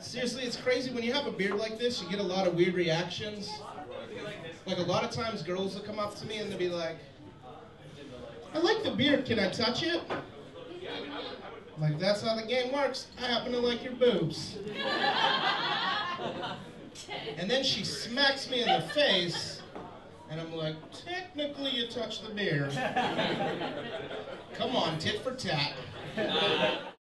Seriously, it's crazy. When you have a beard like this, you get a lot of weird reactions. Like a lot of times, girls will come up to me and they'll be like, "I like the beard. Can I touch it?" Like that's how the game works. I happen to like your boobs. And then she smacks me in the face, and I'm like, technically you touched the beard. Come on, tit for tat. Uh,